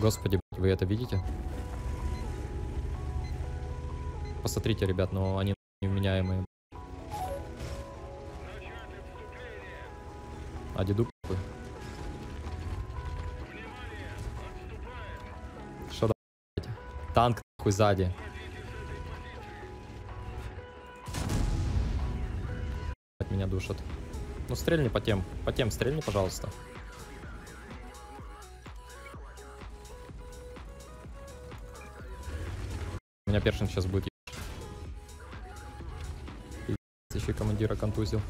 Господи, вы это видите? Посмотрите, ребят, но они невменяемые. А деду. Что да? Танк нахуй сзади. Блядь, Меня душат. Ну стрельни по тем. По тем стрельни, пожалуйста. Меня Першинг сейчас будет еще командира контузил.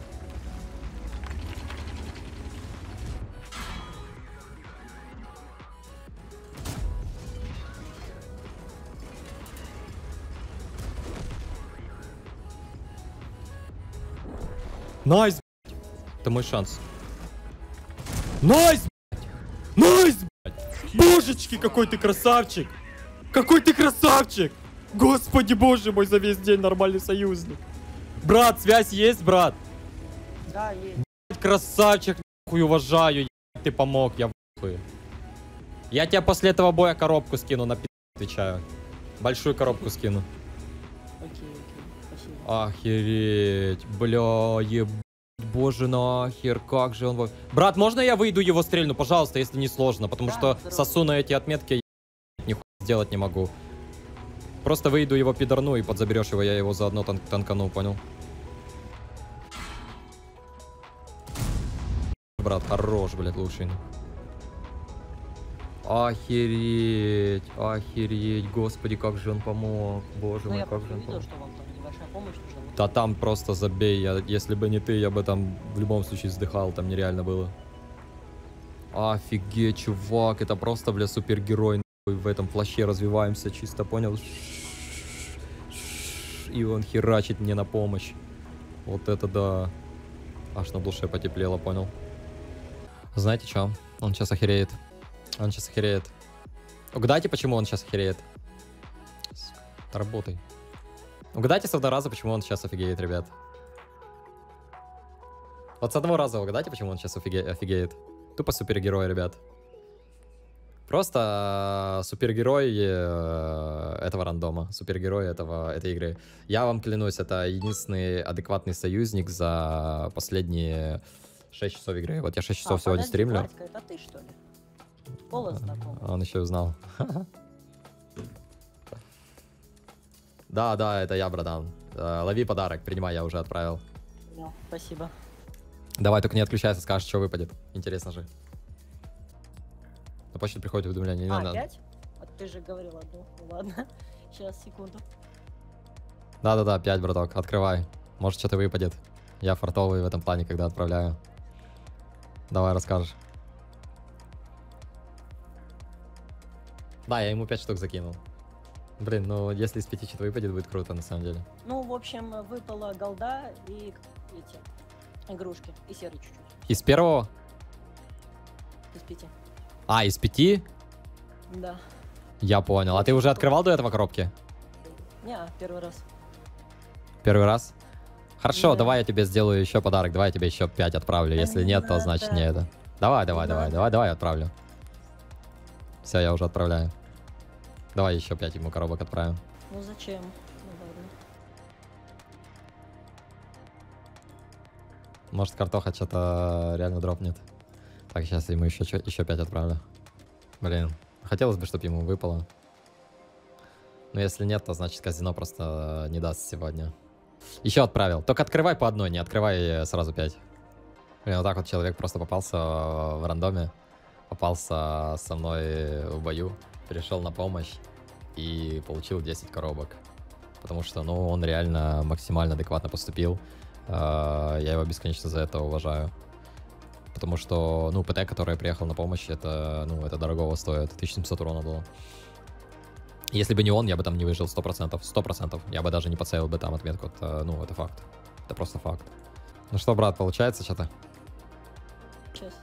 Nice. Это мой шанс. Nice, блядь. Nice. Божечки, какой ты красавчик. Какой ты красавчик. Господи, боже мой, за весь день нормальный союзник. Брат, связь есть, брат? Да, есть. Блядь, Красавчик, нахуй уважаю, ебать, ты помог, я ахуе. Я тебе после этого боя коробку скину, на пи***, отвечаю. Большую коробку скину. Окей, окей. Спасибо. Охереть, бля, ебать, боже нахер, как же он... Брат, можно я выйду его стрельну, пожалуйста, если не сложно, потому Да, что здорово. сосу на эти отметки, я нихуя сделать не могу. Просто выйду его пидорну и подзаберешь его, я его заодно тан- танкану, понял? Брат, хорош, блядь, лучший. Охереть, охереть, господи, как же он помог, боже Ну, мой, как же он помог. что помощь. Вот Да там просто забей, я, если бы не ты, я бы там в любом случае вздыхал, там нереально было. Офигеть, чувак, это просто, бля, супергерой, в этом плаще развиваемся, чисто понял? И он херачит мне на помощь. Вот это да. Аж на душе потеплело, понял? Знаете что? Он сейчас охереет. Он сейчас охереет. Угадайте, почему он сейчас охереет? Работай. Угадайте с одного раза, почему он сейчас офигеет, ребят. Вот с одного раза угадайте, почему он сейчас офиге- офигеет. Тупо супергерой, ребят. Просто э, супергерой э, этого рандома, супергерой этого, этой игры. Я вам клянусь, это единственный адекватный союзник за последние 6 часов игры. Вот я 6 часов А, сегодня подожди, стримлю. Владька, это ты, что ли? Голос знакомый. Он еще узнал. Да, да, это я, братан. Э, Лови подарок, принимай, я уже отправил. Спасибо. Давай, только не отключайся, скажешь, что выпадет. Интересно же. Почту приходит уведомление. не А, надо. опять? А ты же говорил одну. Ну ладно. Сейчас, секунду. Да-да-да, 5, браток, открывай. Может, что-то выпадет. Я фартовый в этом плане, когда отправляю. Давай, расскажешь. Да, я ему 5 штук закинул. Блин, ну если из 5 что-то выпадет, будет круто, на самом деле. Ну, в общем, выпала голда и эти игрушки. И серый чуть-чуть. Из первого? Из пяти. А, из 5? Да. Я понял. А ты уже открывал до этого коробки? Не, первый раз. Первый раз? Хорошо, Да. давай я тебе сделаю еще подарок. Давай я тебе еще 5 отправлю. Если не нет, то значит не это. Давай, давай, давай, давай, давай отправлю. Все, я уже отправляю. Давай еще 5 ему коробок отправим. Ну зачем? Ну. Может, картоха что-то реально дропнет. Так, сейчас ему еще, еще 5 отправлю. Блин, хотелось бы, чтобы ему выпало. Но если нет, то значит казино просто не даст сегодня. Еще отправил. Только открывай по одной, не открывай э, сразу 5. Блин, вот так вот человек просто попался э, в рандоме. Попался со мной в бою. Перешел на помощь и получил 10 коробок. Потому что, ну, он реально максимально адекватно поступил. Э, Я его бесконечно за это уважаю. Потому что, ну, ПТ, который приехал на помощь, это, ну, это дорогого стоит. 1700 урона было. Если бы не он, я бы там не выжил 100%. 100%. Я бы даже не подсеял бы там отметку. Это, ну, это факт. Это просто факт. Ну что, брат, получается что-то? Сейчас.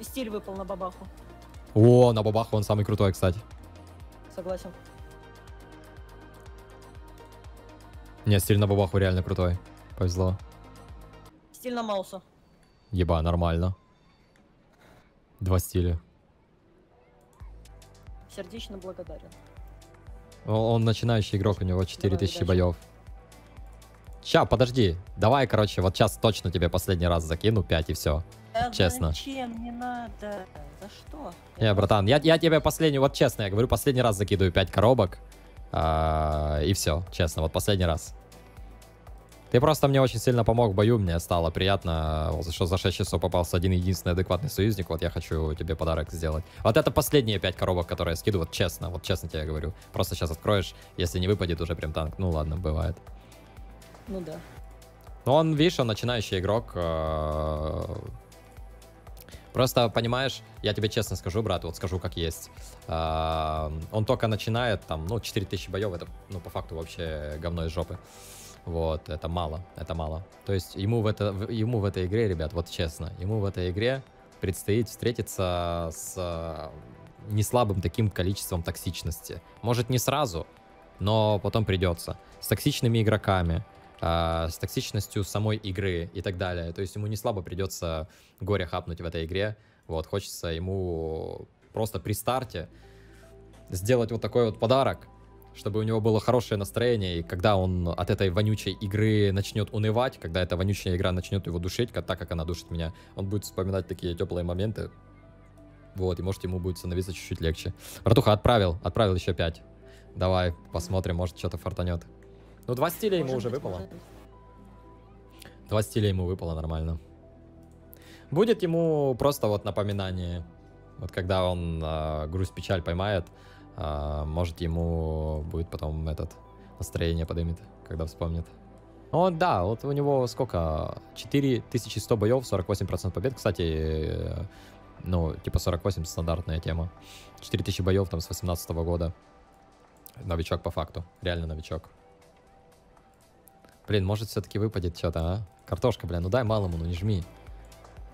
Стиль выпал на бабаху. О, на бабаху он самый крутой, кстати. Согласен. Не, стиль на бабаху реально крутой. Повезло. Стиль на Маусу. Еба, нормально. Два стиля. Сердечно благодарен. Он, начинающий игрок, у него 4000 удачи. боев. Ща, подожди. Давай, короче, вот сейчас точно тебе последний раз закину 5 и все. Да Честно. Зачем? Не надо. За что? Не, братан, я, я тебе последний, вот честно, я говорю, последний раз закидываю 5 коробок. а, и все, честно, вот последний раз. Ты просто мне очень сильно помог в бою, мне стало приятно, что за 6 часов попался один единственный адекватный союзник, вот я хочу тебе подарок сделать. Вот это последние 5 коробок, которые я скидываю, вот честно, вот честно тебе говорю. Просто сейчас откроешь, если не выпадет уже прям танк, ну ладно, бывает. Ну да. Ну, он, видишь, он начинающий игрок. э, Просто, понимаешь, я тебе честно скажу, брат, вот скажу как есть. Э, Он только начинает, там, ну, 4000 боев, это, ну, по факту вообще говно из жопы. Вот, это мало, это мало. То есть ему в, это, ему в этой игре, ребят, вот честно, ему в этой игре предстоит встретиться с э, неслабым таким количеством токсичности. Может, не сразу, но потом придется. С токсичными игроками, а, с токсичностью самой игры и так далее. То есть ему не слабо придется горе хапнуть в этой игре. Вот, хочется ему просто при старте сделать вот такой вот подарок, чтобы у него было хорошее настроение, и когда он от этой вонючей игры начнет унывать, когда эта вонючая игра начнет его душить, как, так как она душит меня, он будет вспоминать такие теплые моменты. Вот, и может ему будет становиться чуть-чуть легче. Братуха, отправил, отправил еще 5. Давай, посмотрим, может что-то фартанет. Ну, два стиля ему Может уже быть, выпало. может. Два стиля ему выпало нормально. Будет ему просто вот напоминание. Вот когда он а, грусть печаль поймает, а, может ему будет потом этот настроение подымет, когда вспомнит. Ну да, вот у него сколько? 4100 боев, 48% побед. Кстати, э, ну, типа 48 стандартная тема. 4000 боев там с 18 года. Новичок по факту. Реально новичок. Блин, может все-таки выпадет что-то, а? Картошка, блин, ну дай малому, ну не жми.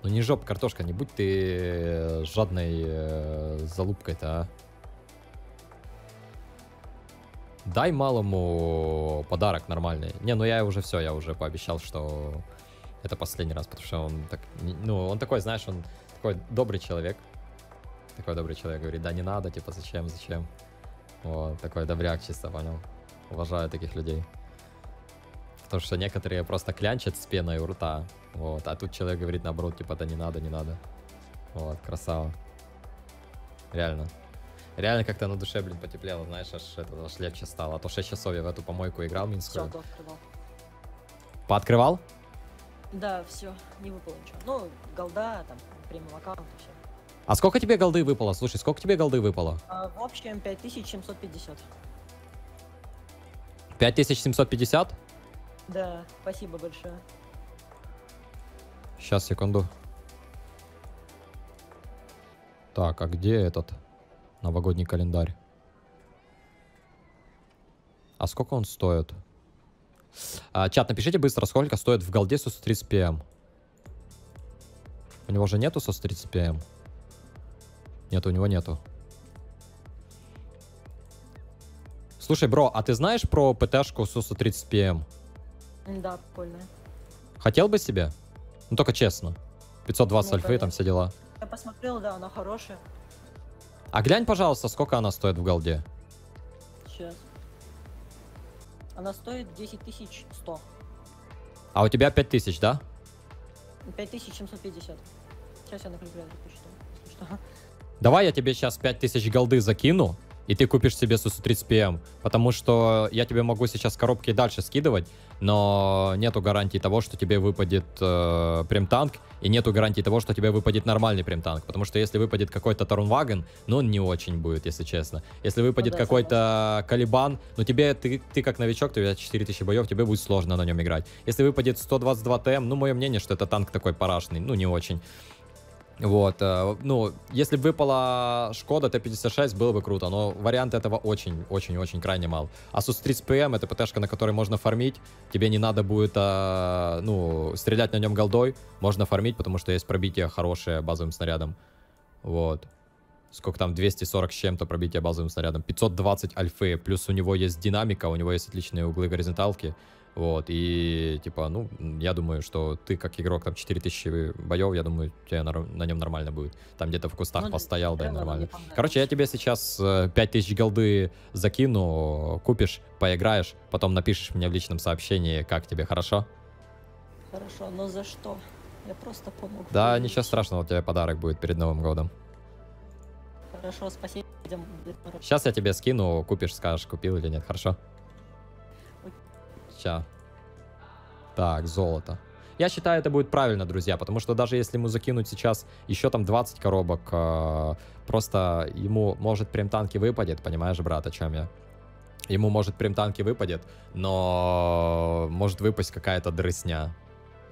Ну не жоп, картошка, не будь ты э, жадной э, залупкой-то, а. Дай малому подарок нормальный. Не, ну я уже все, я уже пообещал, что это последний раз, потому что он так, ну он такой, знаешь, он такой добрый человек. Такой добрый человек говорит, да не надо, типа зачем, зачем. Вот, такой добряк чисто, понял. Уважаю таких людей. Потому что некоторые просто клянчат с пеной у рта. Вот. А тут человек говорит наоборот, типа, да не надо, не надо. Вот, красава. Реально. Реально как-то на душе, блин, потеплело, знаешь, аж, это, аж легче стало. А то 6 часов я в эту помойку играл минскую. Все, открывал. Пооткрывал? Да, все, не выпало ничего. Ну, голда, там, премиум аккаунт и все. А сколько тебе голды выпало? Слушай, сколько тебе голды выпало? А, в общем, 5750. 5750? Да, спасибо большое. Сейчас, секунду. Так, а где этот новогодний календарь? А сколько он стоит? А, чат, напишите быстро, сколько стоит в голде SOS 30 PM. У него же нету SOS 30 PM? Нет, у него нету. Слушай, бро, а ты знаешь про ПТшку SOS 30 PM? М, Да, прикольно. Хотел бы себе? Ну только честно. 520 Ну, альфы, там все дела. Я посмотрел, да, она хорошая. А глянь, пожалуйста, сколько она стоит в голде. Сейчас. Она стоит 10 100. А у тебя 5000, да? 5750. Сейчас я на калькуляторе посчитаю. Давай я тебе сейчас 5000 голды закину, и ты купишь себе SUSU-30 PM. Потому что я тебе могу сейчас коробки и дальше скидывать, но нету гарантии того, что тебе выпадет э, прем-танк, и нету гарантии того, что тебе выпадет нормальный прем-танк. Потому что если выпадет какой-то Тарунваген, ну он не очень будет, если честно. Если выпадет Ну да, какой-то Калибан, ну тебе, ты, ты как новичок, у тебя 4000 боев, тебе будет сложно на нем играть. Если выпадет 122 ТМ, ну мое мнение, что это танк такой парашный, ну не очень. Вот, э, ну, если бы выпала Шкода Т-56, было бы круто, но вариант этого очень-очень-очень крайне мал. Asus 30 PM это ПТшка, на которой можно фармить, тебе не надо будет, э, ну, стрелять на нем голдой, можно фармить, потому что есть пробитие хорошее базовым снарядом. Вот. Сколько там, 240 с чем-то пробитие базовым снарядом, 520 альфы, плюс у него есть динамика, у него есть отличные углы горизонталки, Вот, и, типа, ну, я думаю, что ты, как игрок, там, 4000 боев, я думаю, тебе на, на нем нормально будет. Там где-то в кустах Ну, постоял, да, нормально. Короче, я тебе сейчас э, 5000 голды закину, купишь, поиграешь, потом напишешь мне в личном сообщении, как тебе, хорошо? Хорошо, но за что? Я просто помог. Да, ничего страшного, у тебя подарок будет перед Новым годом. Хорошо, спасибо. Сейчас я тебе скину, купишь, скажешь, купил или нет, хорошо? Сейчас. Так, золото. Я считаю, это будет правильно, друзья, потому что даже если ему закинуть сейчас еще там 20 коробок, э, просто ему может прям танки выпадет, понимаешь, брат, о чем я? Ему может прям танки выпадет, но может выпасть какая-то дрысня.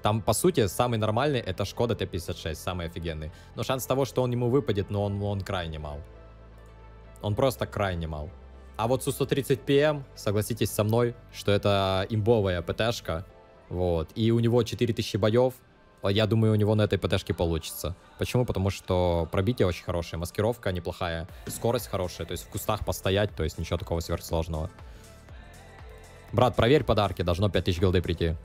Там, по сути, самый нормальный это Шкода Т-56, самый офигенный. Но шанс того, что он ему выпадет, но он, он крайне мал. Он просто крайне мал. А вот Су-130 ПМ, согласитесь со мной, что это имбовая ПТшка. Вот. И у него 4000 боев. Я думаю, у него на этой ПТшке получится. Почему? Потому что пробитие очень хорошее, маскировка неплохая, скорость хорошая, то есть в кустах постоять, то есть ничего такого сверхсложного. Брат, проверь подарки, должно 5000 голды прийти.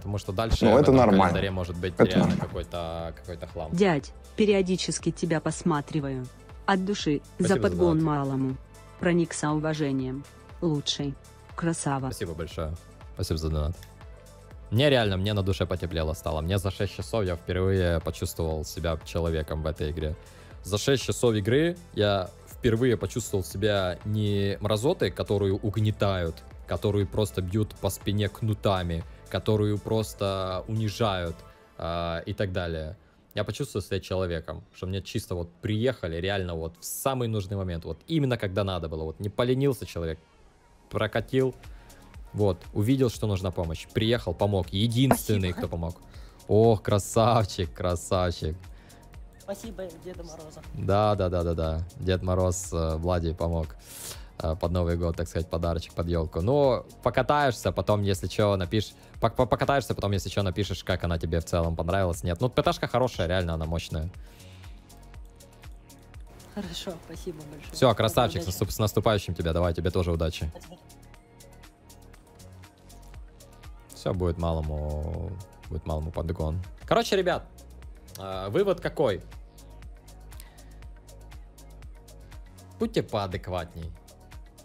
Потому что дальше Ну, в это нормально. календаре может быть Это реально какой-то какой хлам. Дядь, периодически тебя посматриваю. От души, за Спасибо за подгон донат. малому. Проникся уважением. Лучший. Красава. Спасибо большое. Спасибо за донат. Мне реально, мне на душе потеплело стало. Мне за 6 часов я впервые почувствовал себя человеком в этой игре. За 6 часов игры я впервые почувствовал себя не мразотой, которую угнетают, которую просто бьют по спине кнутами, которую просто унижают а, и так далее. Я почувствовал себя человеком, что мне чисто вот приехали реально вот в самый нужный момент, вот именно когда надо было, вот не поленился человек, прокатил, вот, увидел, что нужна помощь, приехал, помог, единственный, Спасибо. кто помог. Ох, красавчик, красавчик. Спасибо Деда Мороза. Да, да, да, да, да. Дед Мороз э, Влади помог э, под Новый год, так сказать, подарочек под елку. Ну, покатаешься, потом, если что, напишешь. пок- по- Покатаешься, потом, если что, напишешь, как она тебе в целом понравилась. Нет, ну, ПТшка хорошая, реально она мощная. Хорошо, спасибо большое. Все, красавчик, с, Удачи. с наступающим тебя. Давай, тебе тоже удачи. Все будет малому, будет малому подгон. Короче, ребят, э, вывод какой? Будьте поадекватней.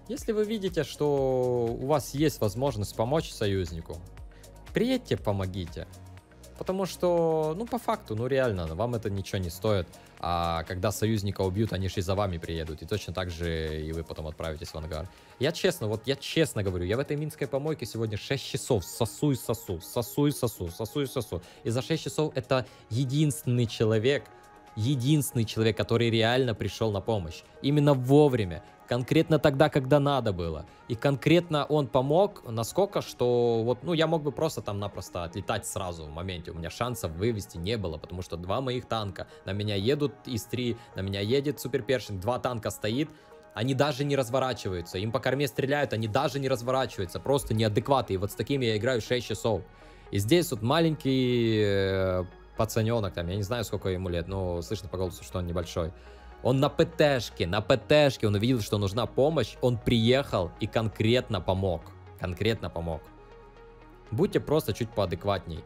Если вы видите, что у вас есть возможность помочь союзнику, приедьте, помогите. Потому что, ну, по факту, ну, реально, вам это ничего не стоит. А когда союзника убьют, они же и за вами приедут. И точно так же и вы потом отправитесь в ангар. Я честно, вот я честно говорю, я в этой минской помойке сегодня 6 часов сосу и сосу, сосу и сосу, сосу и сосу. И за 6 часов это единственный человек, единственный человек, который реально пришел на помощь. Именно вовремя. Конкретно тогда, когда надо было. И конкретно он помог насколько, что вот, ну, я мог бы просто там напросто отлетать сразу в моменте. У меня шансов вывести не было, потому что два моих танка. На меня едут из три, на меня едет Супер Першинг, два танка стоит, они даже не разворачиваются. Им по корме стреляют, они даже не разворачиваются. Просто неадекваты. И вот с такими я играю 6 часов. И здесь вот маленький э, пацаненок, там, я не знаю, сколько ему лет, но слышно по голосу, что он небольшой. Он на ПТшке, на ПТшке, он увидел, что нужна помощь, он приехал и конкретно помог. Конкретно помог. Будьте просто чуть поадекватней.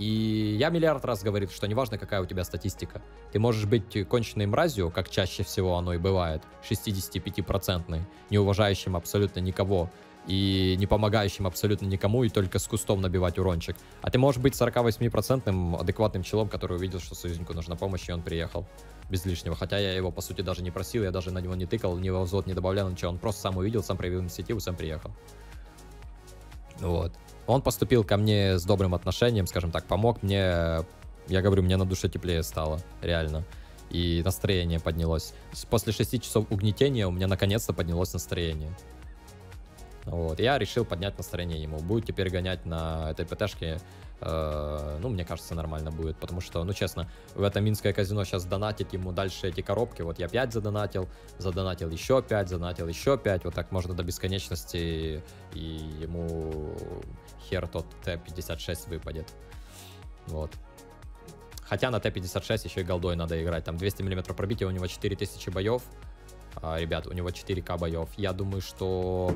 И я миллиард раз говорил, что неважно, какая у тебя статистика. Ты можешь быть конченной мразью, как чаще всего оно и бывает, 65-процентной, не уважающим абсолютно никого и не помогающим абсолютно никому, и только с кустом набивать урончик. А ты можешь быть 48-процентным адекватным челом, который увидел, что союзнику нужна помощь, и он приехал без лишнего. Хотя я его, по сути, даже не просил, я даже на него не тыкал, ни во взвод не добавлял, ничего. Он просто сам увидел, сам проявил инициативу, сам приехал. Вот. Он поступил ко мне с добрым отношением, скажем так, помог мне. Я говорю, мне на душе теплее стало, реально. И настроение поднялось. После 6 часов угнетения у меня наконец-то поднялось настроение. Вот. Я решил поднять настроение ему. Будет теперь гонять на этой ПТшке. э, ну, мне кажется, нормально будет. Потому что, ну, честно, в это Минское казино сейчас донатить ему дальше эти коробки. Вот я 5 задонатил, задонатил еще 5, задонатил еще 5. Вот так можно до бесконечности. И ему хер тот Т-56 выпадет. Вот. Хотя на Т-56 еще и голдой надо играть. Там 200 мм пробития, у него 4000 боев. А, ребят, у него 4К боев. Я думаю, что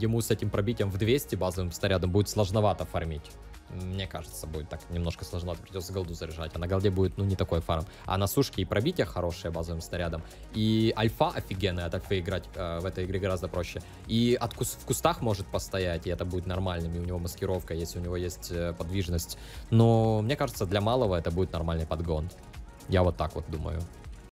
ему с этим пробитием в 200 базовым снарядом будет сложновато фармить. Мне кажется, будет так немножко сложновато. Придется голду заряжать. А на голде будет, ну, не такой фарм. А на сушке и пробитие хорошее базовым снарядом. И альфа офигенная. От альфа играть э, в этой игре гораздо проще. И от кус- в кустах может постоять, и это будет нормальным. И у него маскировка есть, у него есть э, подвижность. Но мне кажется, для малого это будет нормальный подгон. Я вот так вот думаю.